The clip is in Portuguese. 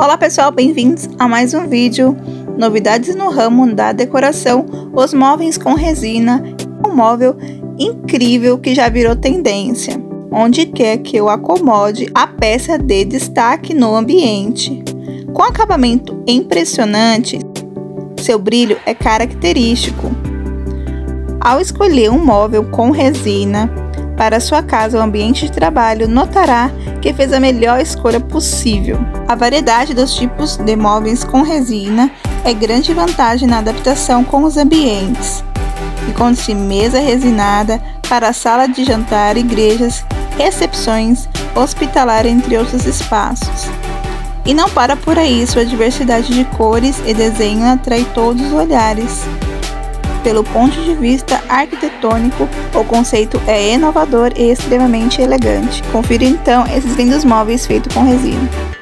Olá pessoal, bem-vindos a mais um vídeo. Novidades no ramo da decoração, os móveis com resina, um móvel incrível que já virou tendência. Onde quer que eu acomode a peça de destaque no ambiente. Com acabamento impressionante, seu brilho é característico. Ao escolher um móvel com resina, para sua casa ou ambiente de trabalho, notará que fez a melhor escolha possível. A variedade dos tipos de móveis com resina é grande vantagem na adaptação com os ambientes. Encontre-se mesa resinada para sala de jantar, igrejas, recepções, hospitalar, entre outros espaços. E não para por aí, sua diversidade de cores e desenho atrai todos os olhares. Pelo ponto de vista arquitetônico, o conceito é inovador e extremamente elegante. Confira então esses lindos móveis feitos com resina.